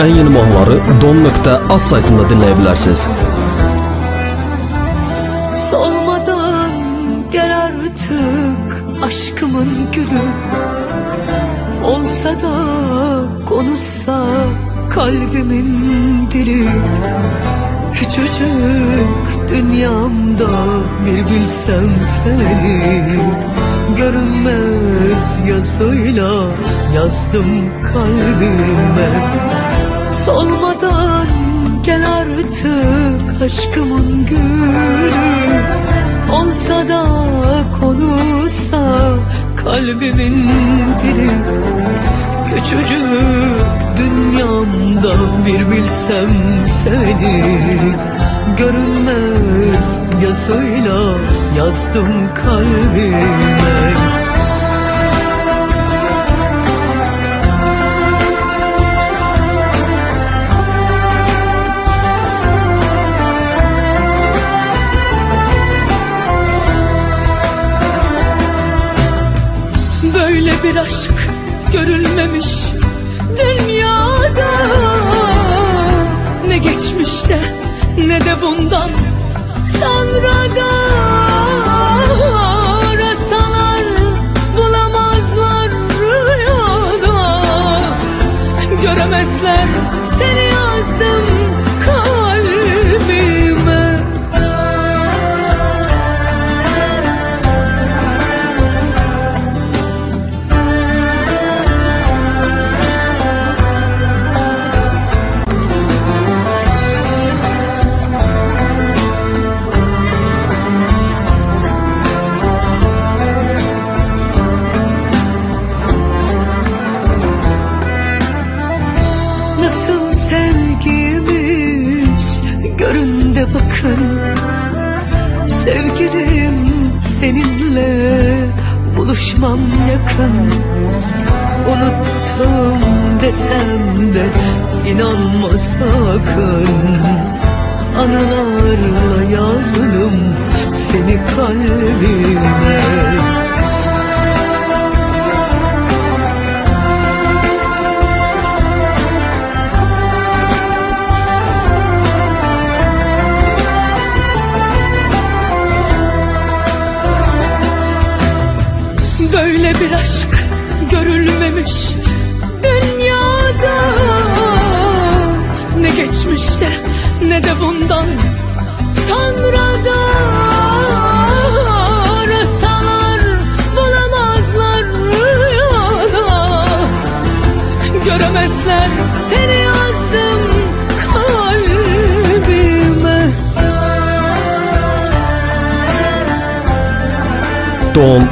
en yeni mahnıları don.az saytında dinleyebilirsiniz. Solmadan gel artık aşkımın gülü. Olsa da konuşsa kalbimin dili. Küçücük dünyamda bir bilsem seni. Görünmez yazıyla yazdım kalbime Solmadan gel artık aşkımın gülü. Olsa da konuşsa kalbimin dili. Küçücük dünyamda bir bilsem seni Görünmez yazıyla yazdım kalbime bir aşk görülmemiş dünyada. Ne geçmişte ne de bundan bakın. Sevgilim seninle buluşmam yakın. Unuttum desem de inanma sakın. Anılarla yazdım seni kalbime aşk görülmemiş dünyada. Ne geçmişte ne de bundan sonra da Arasalar bulamazlar. Rüyada Göremezler seni yazdım kalbime. Don